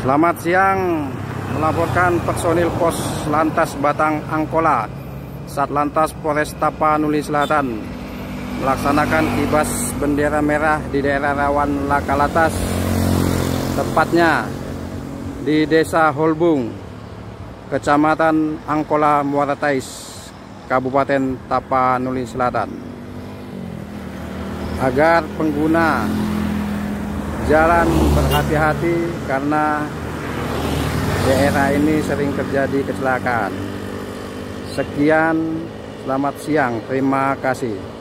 Selamat siang, melaporkan personil pos Lantas Batang Angkola, Satlantas Polres Tapanuli Selatan, melaksanakan kibas bendera merah di daerah rawan laka latas, tepatnya di Desa Holbung, Kecamatan Angkola Muara Tais, Kabupaten Tapanuli Selatan. Agar pengguna jalan berhati-hati karena daerah ini sering terjadi kecelakaan. Sekian, selamat siang, terima kasih.